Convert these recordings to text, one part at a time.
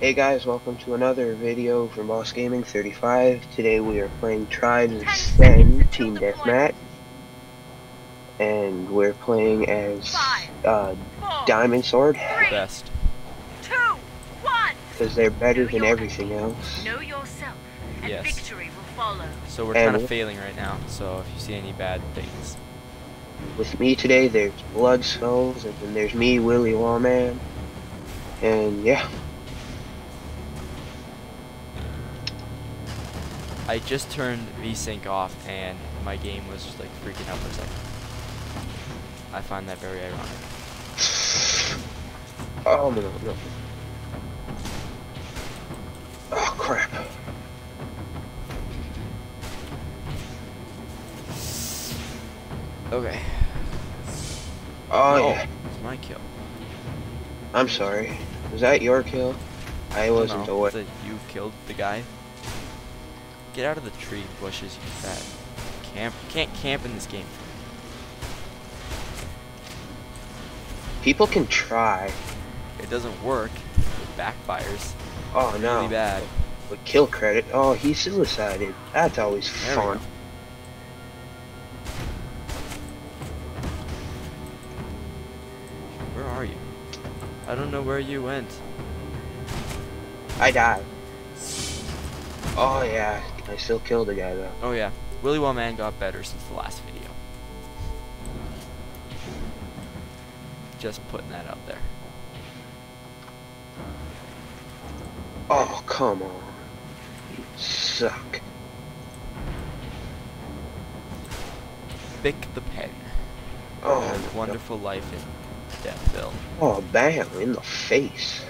Hey guys, welcome to another video from Boss Gaming 35. Today we are playing Tribes Ascend Team Deathmatch. And we're playing as uh, Diamond Sword, The Best. Because they're better than everything else. Know yourself, and Yes. victory will follow. So we're kind of failing right now. So if you see any bad things, With me today, there's Bloodskulls, and then there's me, Williwawman. And yeah, I just turned VSync off and my game was just like freaking out for a second. I find that very ironic. oh no, no. Oh crap. Okay. Oh no, yeah, it's my kill. I'm sorry. Was that your kill? I wasn't no, aware. that you killed the guy. Get out of the tree bushes, you fat camp. You can't camp in this game. People can try. It doesn't work. It backfires. Oh no. Really bad. With kill credit. Oh, he suicided. That's always There fun. Where are you? I don't know where you went. I died. Oh yeah, I still killed a guy though. Oh yeah, Williwawman got better since the last video. Just putting that out there. Oh come on. You suck. Bick the Pen. Oh. Wonderful Life in Deathville. Oh bam, in the face.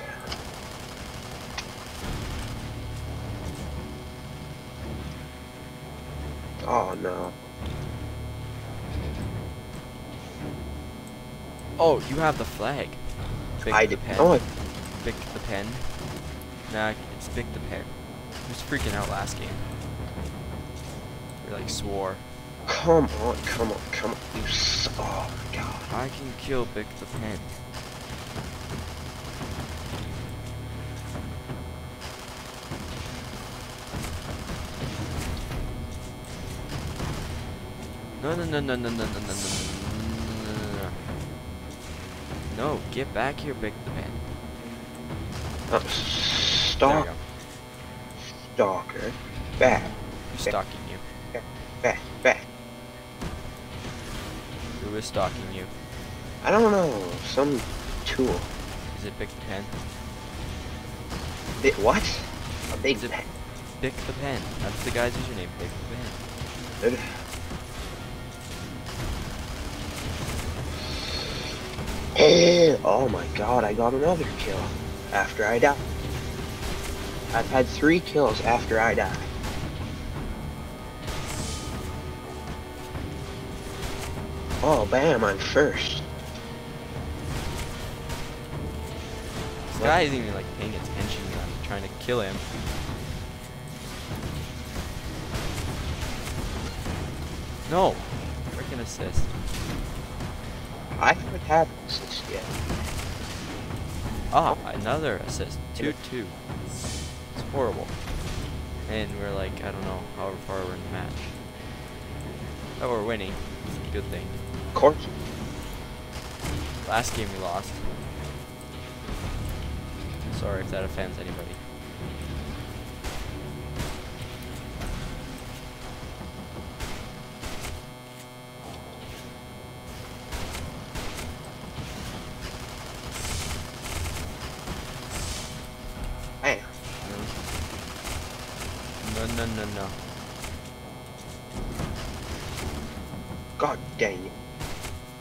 Oh no. Oh, you have the flag. Bick I the did. Pen. Oh, I- Bick the Pen. Nah, it's Bick the Pen. He was freaking out last game. We like swore. come on, come on, come on. You suck. Oh my god. I can kill Bick the Pen. No, no, no, no, no, no, no, no, no, no, no, get back here, Bick the Pen. Uh, stalk, stalker. Back, Who's stalking you? back, back. Who is stalking you? I don't know. Some tool. Is it Bick the Pen? Bi- what? A big pen. Bick the Pen. That's the guy's username, Bick the Pen. Oh my god, I got another kill after I die. I've had three kills after I die. Oh, bam, I'm first. This guy isn't even like paying attention when I'm trying to kill him. No! Freaking assist. I haven't had Ah, another assist. 2 2. It's horrible. And we're like, I don't know, however far we're in the match. Oh, we're winning. It's a good thing. Of course. Last game we lost. Sorry if that offends anybody. No, no, no, no. God dang it.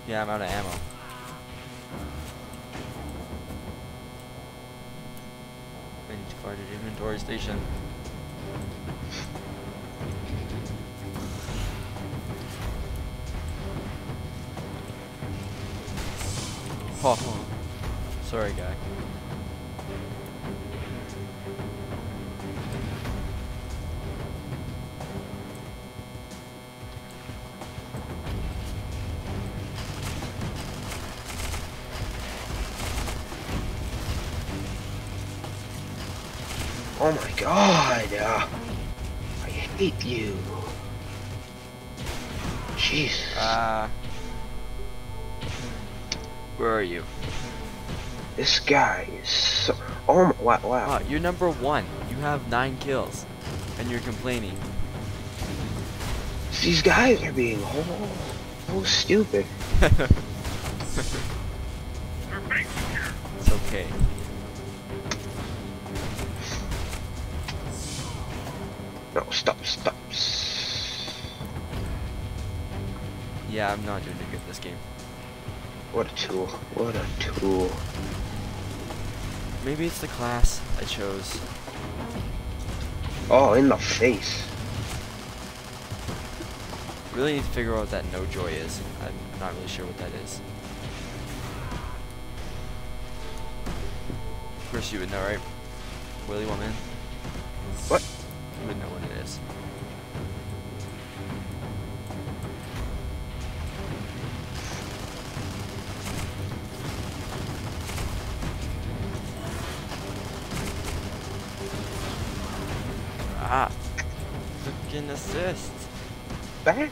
Yeah, I'm out of ammo. I need to find an inventory station. Oh, sorry, guy. Oh my god. Uh, I hate you. Jesus. Uh, where are you? This guy is so. Oh my. Wow. wow. Wow, you're number one. You have nine kills, and you're complaining. These guys are being so, so stupid. It's okay. No, stop, stop. Yeah, I'm not doing good this game. What a tool. What a tool. Maybe it's the class I chose. Oh, in the face. Really need to figure out what that no joy is. I'm not really sure what that is. Of course you would know, right? Williwawman? What? You would know what it is. Ah! Freaking assist! Back.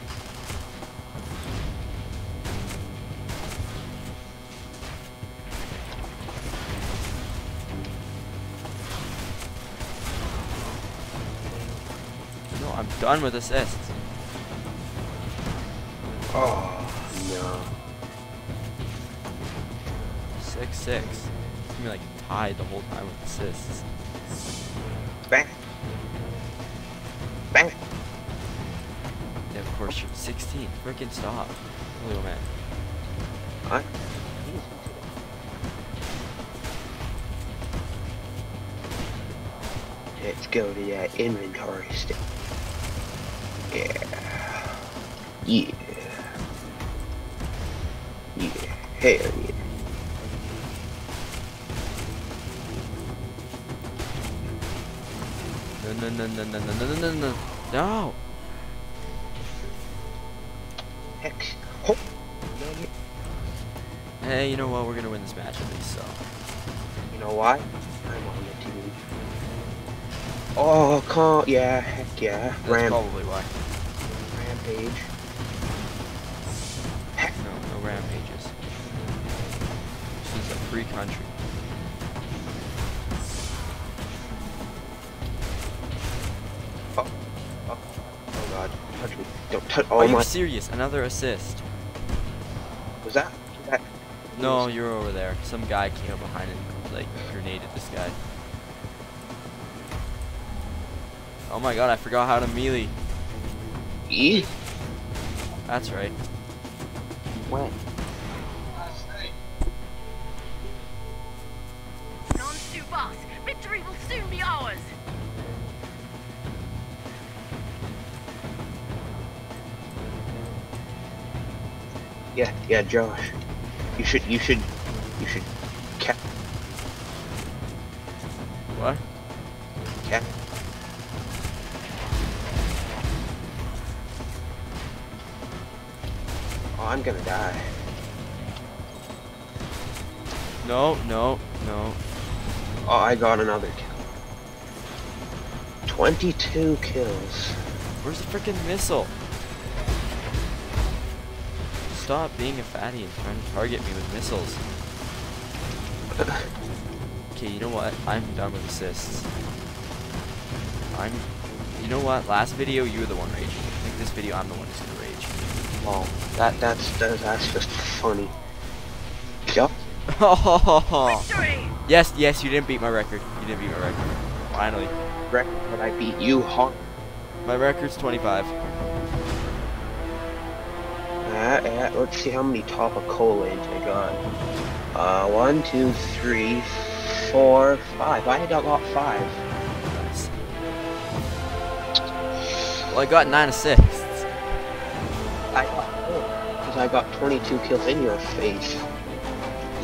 I'm done with assists. Oh, no. Six six. You mean like tied the whole time with assists. Bang. Bang. Yeah, of course you're 16. Freaking stop. Holy man. What? Let's go to that inventory stick. Yeah. Yeah. Yeah. Hell yeah. No no no no no no no no no no. No. Heck. Ho- Hey, you know what? We're gonna win this match at least. So. You know why? I'm on the team. Oh, can't. Yeah, heck yeah. That's Ram- probably why. Rampage. No, no rampages. This is a free country. Oh, oh, oh god. Touch me. Don't touch. Oh, Are Oh you my. serious? Another assist. Was that? Was that? No, you're over there. Some guy came up behind and like grenaded this guy. Oh my god, I forgot how to melee. E? That's right. When? Non-Stu boss. Victory will soon be ours. Yeah, yeah, Josh. You should, you should, you should, cap, What? cap. Oh, I'm gonna die. No, no, no. Oh, I got another kill. 22 kills. Where's the freaking missile? Stop being a fatty and trying to target me with missiles. Okay, you know what? I'm done with assists. I'm. You know what? Last video, you were the one raging. I think this video, I'm the one who's gonna rage. Oh, that, that's, that, that's just funny. Yup. Victory! yes, yes, you didn't beat my record. You didn't beat my record. Finally. Record, but I beat you hard. My record's 25. Uh, let's see how many top of Colage I got. Uh, one, two, three, four, five. I got got five. Nice. Well, I got 9 assists. I got. Because I got 22 kills in your face.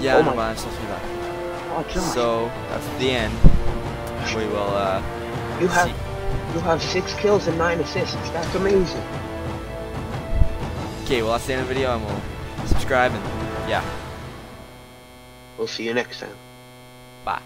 Yeah, Oh I know, my- but I'm supposed to be. Oh, Josh. So, that's the end. We will, uh, you have see. you have six kills and nine assists. That's amazing. Okay, well, that's the end of the video, and we'll subscribe, and yeah, We'll see you next time. bye.